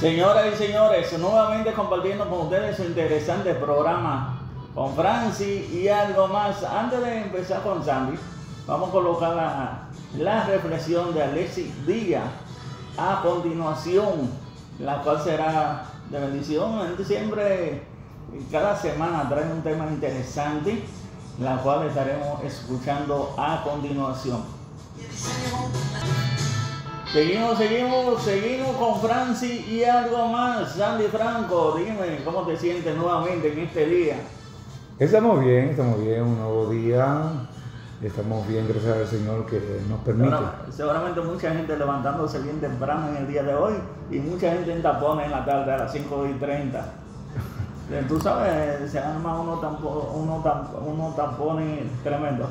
Señoras y señores, nuevamente compartiendo con ustedes su interesante programa con Francis y algo más. Antes de empezar con Sandy, vamos a colocar la, reflexión de Alexis Díaz a continuación, la cual será de bendición. Siempre, cada semana trae un tema interesante, la cual estaremos escuchando a continuación. Seguimos, seguimos, seguimos con Francis y algo más. Sandy Franco, dime cómo te sientes nuevamente en este día. Estamos bien, estamos bien, un nuevo día. Estamos bien, gracias al Señor que nos permite. seguramente mucha gente levantándose bien temprano en el día de hoy y mucha gente en tapones en la tarde a las 5 y 30. Tú sabes, se arma uno tampones uno, tampones tremendo.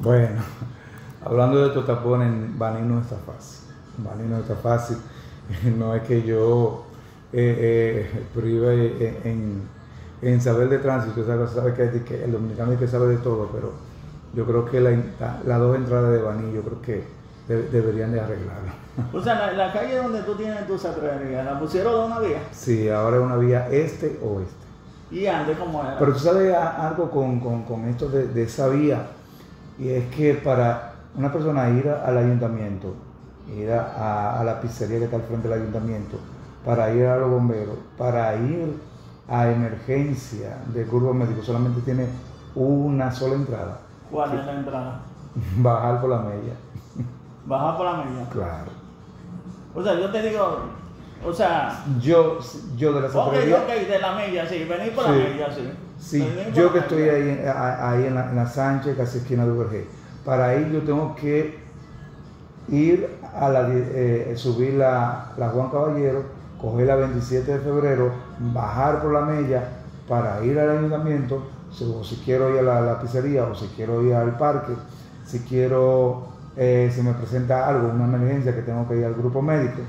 Bueno, hablando de estos tapones, Baní no está fácil. Baní no está fácil. No es que yo eh, eh, prive en, en, saber de tránsito, sabes que, que el dominicano es que sabe de todo, pero yo creo que las dos entradas de Baní, yo creo que deberían de arreglarlo. O sea, la, calle donde tú tienes tu sacrería, ¿la pusieron de una vía? Sí, ahora es una vía este-oeste. ¿Y antes cómo era? Pero tú sabes algo con, esto de, esa vía, y es que para una persona ir al ayuntamiento, ir a, la pizzería que está al frente del ayuntamiento, para ir a los bomberos, para ir a emergencia de curvo médico, solamente tiene una sola entrada. ¿Cuál es la entrada? Bajar por la media. Bajar por la media. Claro. O sea, yo te digo, o sea. Yo, yo de la Ok, ok, de la media, sí, venir por la media, sí. Sí, yo que estoy ahí, ahí en, la, en la Sánchez, casi esquina de Ubergé. Para ir yo tengo que ir a la, eh, subir la, la Juan Caballero, coger la 27 de febrero, bajar por la media para ir al ayuntamiento, o si quiero ir a la, pizzería, o si quiero ir al parque, si quiero, eh, si me presenta algo, una emergencia que tengo que ir al grupo médico,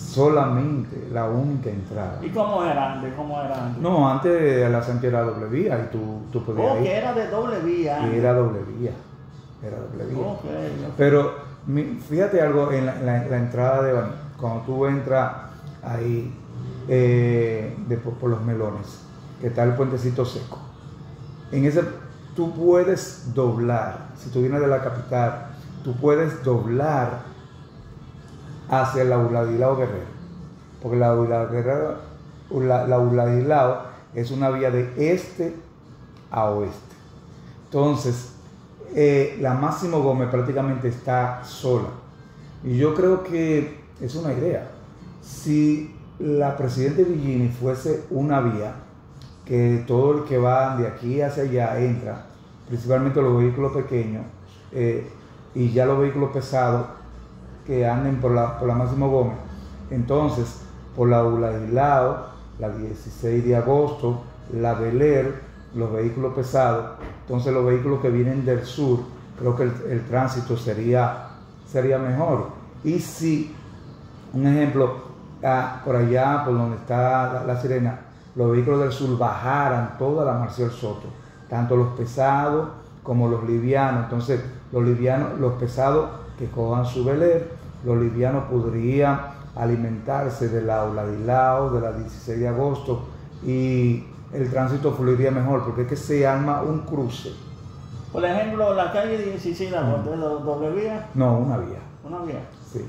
solamente la única entrada. ¿Y cómo era antes? ¿Cómo era antes? No, antes la Sánchez era doble vía y tú, tú podías oh, que era de doble vía. Y era doble vía. Era doble vía. Pero fíjate algo en la, entrada de cuando tú entras ahí eh, por los melones que está el puentecito seco. En ese tú puedes doblar, si tú vienes de la capital, tú puedes doblar hacia la Uladilao Guerrero. Porque la Uladilao, la, es una vía de este a oeste. Entonces, eh, la Máximo Gómez prácticamente está sola. Y yo creo que es una idea. Si la Presidente Villini fuese una vía, que todo el que va de aquí hacia allá entra, principalmente los vehículos pequeños eh, y ya los vehículos pesados que anden por la, por la Máximo Gómez. Entonces, por la Uladilao, la 16 de agosto, la Beler, los vehículos pesados, entonces los vehículos que vienen del sur, creo que el, tránsito sería, sería mejor. Y si, un ejemplo, ah, por allá, por donde está la sirena, los vehículos del sur bajaran toda la Marcial Soto, tanto los pesados como los livianos. Entonces, los livianos, los pesados que cojan su veler, los livianos podrían alimentarse de la Oladilao de la 16 de agosto y el tránsito fluiría mejor porque es que se arma un cruce. Por ejemplo, la calle 16 de agosto, ¿es doble vía? No, una vía. ¿Una vía? Sí.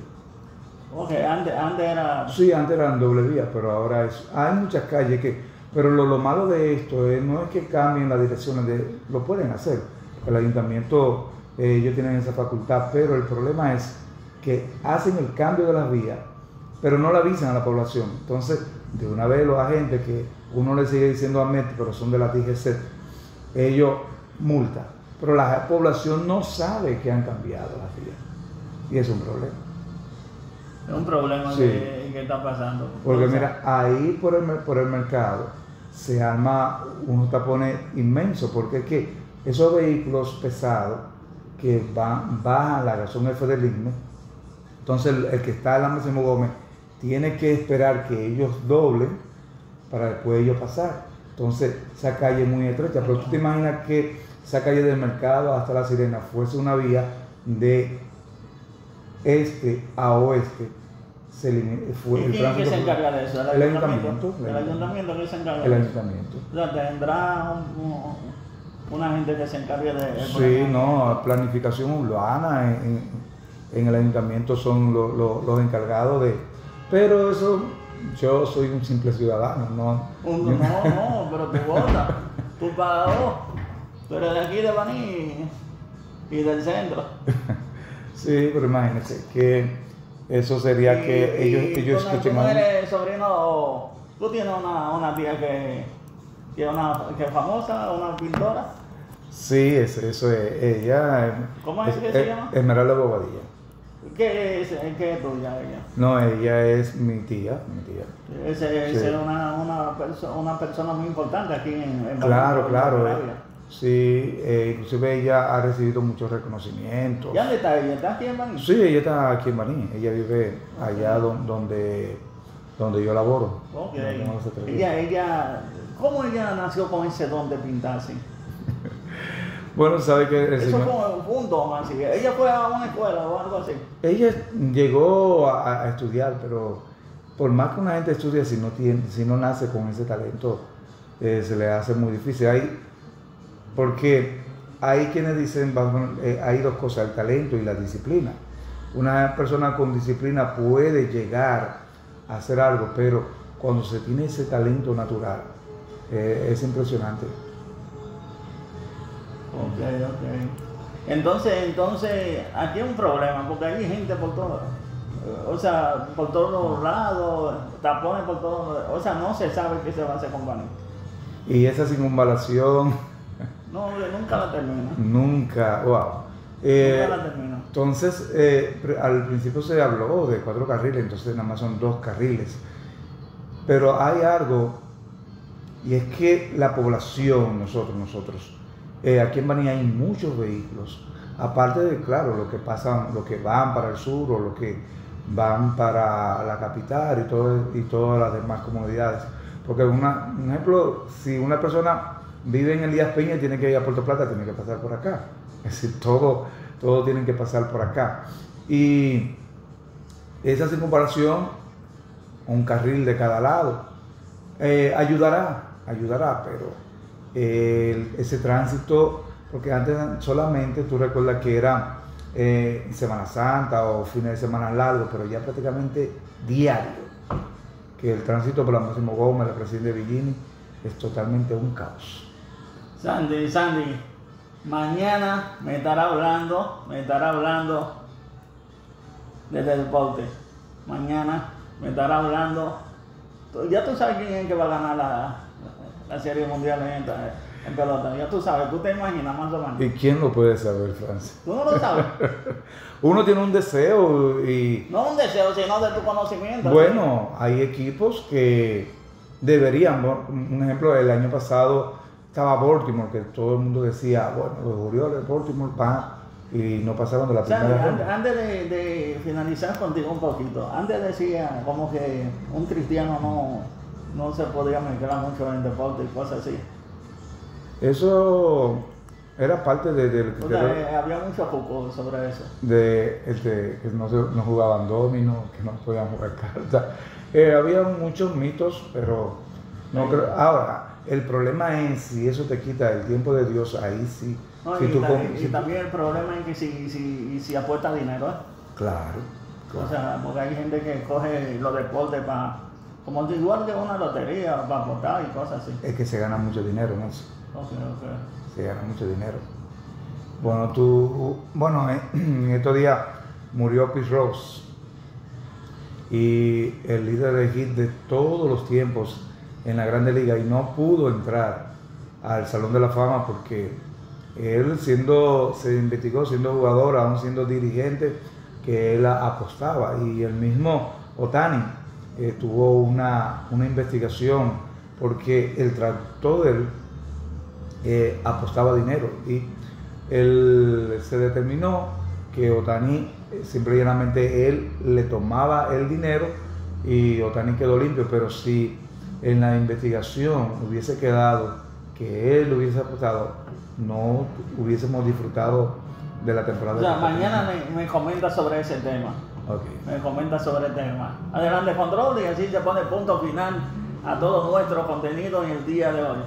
Ok, antes, antes era... Sí, antes eran doble vía, pero ahora es... Hay muchas calles que... Pero lo, malo de esto es, no es que cambien las direcciones, de, lo pueden hacer. El ayuntamiento, eh, ellos tienen esa facultad, pero el problema es que hacen el cambio de las vías, pero no le avisan a la población. Entonces, de una vez los agentes que uno le sigue diciendo a MET, pero son de la TGC, ellos multan. Pero la población no sabe que han cambiado las vías. Y es un problema. Es un problema que, está pasando. Porque mira, ahí por el, por el mercado se arma unos tapones inmensos, porque es que esos vehículos pesados que van, bajan la razón F del INME, entonces el, que está la Máximo Gómez tiene que esperar que ellos doblen para después ellos pasar. Entonces esa calle es muy estrecha, pero tú te imaginas que esa calle del mercado hasta la sirena fuese una vía de este a oeste se fue el quién se encarga de eso? ¿El, ayuntamiento? ¿El ayuntamiento que se encarga El ayuntamiento. O sea, tendrá una gente que se encargue de... Sí, no, planificación urbana en, en el ayuntamiento son los encargados de... Pero eso, yo soy un simple ciudadano, no... no, no, pero tú votas, tú tú eres de aquí de Baní y del centro. sí, pero imagínese que eso sería que ellos, ellos escuchen... ¿Tú eres sobrino, tú tienes una, una tía que, que, una, que es famosa, una pintora? Sí, eso, eso es ella. ¿Cómo es, que se llama? Esmeralda Bobadilla. ¿Qué es, ¿Qué es tuya ella? No, ella es mi tía. Mi tía. Es, es una, una, perso una, persona muy importante aquí en, en Claro, claro. Eh, sí, eh, inclusive ella ha recibido muchos reconocimientos. ¿Y dónde está ella? ¿Está aquí en Baní? Sí, ella está aquí en Baní. Ella vive allá donde, donde yo laboro. Ok. ella, ella, ¿Cómo ella nació con ese don de pintarse? Bueno, sabe que Eso fue un don así. Ella fue a una escuela o algo así. Ella llegó a, estudiar, pero por más que una gente estudie, si no, tiene, si no nace con ese talento, eh, se le hace muy difícil. Hay, porque hay quienes dicen, eh, hay dos cosas, el talento y la disciplina. Una persona con disciplina puede llegar a hacer algo, pero cuando se tiene ese talento natural, eh, es impresionante. Ok, ok. Entonces, entonces, aquí hay un problema, porque hay gente por todos, o sea, por todos los lados, tapones por todos, o sea, no se sabe qué se va a hacer con Bani. Y esa circunvalación. No, nunca la termina. Nunca, wow. Eh, nunca la termina. Entonces, eh, al principio se habló de cuatro carriles, entonces nada más son dos carriles. Pero hay algo, y es que la población, nosotros, nosotros, eh, aquí en Bani hay muchos vehículos, aparte de, claro, lo que pasan, lo que van para el sur o lo que van para la capital y, todo, y todas las demás comunidades. Porque una, un ejemplo, si una persona vive en Elías Peña y tiene que ir a Puerto Plata, tiene que pasar por acá. Es decir, todo, todo tienen que pasar por acá. Y esa circunvalación, un carril de cada lado, eh, ayudará, ayudará, pero ese tránsito, porque antes solamente tú recuerdas que era eh, Semana Santa o fines de semana largos, pero ya prácticamente diario, que el tránsito por la Máximo Gómez, la presidente Villini, es totalmente un caos. Sandy, Sandy, mañana me estará hablando, me estará hablando desde el deporte. Mañana me estará hablando. Ya tú sabes quién es que va a ganar la, la Serie Mundial en, en, pelota. Ya tú sabes, tú te imaginas más o menos. ¿Y quién lo puede saber, Francis? Tú no lo sabes. Uno tiene un deseo y... No un deseo, sino de tu conocimiento. Bueno, hay equipos que deberían, un ejemplo, el año pasado estaba Baltimore, que todo el mundo decía, bueno, los Orioles, Baltimore, pa, y no pasaron de la primera ronda. Antes de, de, finalizar contigo un poquito, antes decía como que un cristiano no no se podía mezclar mucho en deporte y cosas así. Eso era parte de, del o sea, había mucho poco sobre eso. De este, que no, no jugaban domino, que no podían jugar cartas. Eh, había muchos mitos, pero no creo. Ahora, el problema es si eso te quita el tiempo de Dios, ahí sí. y, también, el problema es que si, si, si apuesta dinero. ¿eh? Claro, claro. O sea, porque hay gente que coge los deportes para como igual que una lotería para votar y cosas así. Es que se gana mucho dinero en eso. Ok, ok. Se gana mucho dinero. Bueno, tú, bueno, eh, en estos días murió Pete Rose y el líder de hit de todos los tiempos en la Grande Liga y no pudo entrar al Salón de la Fama porque él siendo, se investigó siendo jugador, aún siendo dirigente, que él apostaba y el mismo Otani eh, tuvo una, investigación porque el tractor de él eh, apostaba dinero y él, se determinó que Otani, eh, simplemente él le tomaba el dinero y Otani quedó limpio, pero si en la investigación hubiese quedado que él hubiese apostado, no hubiésemos disfrutado de la temporada. O sea, mañana me, me comenta sobre ese tema. Me comenta sobre el tema. Adelante, control, y así se pone punto final a todo nuestro contenido en el día de hoy.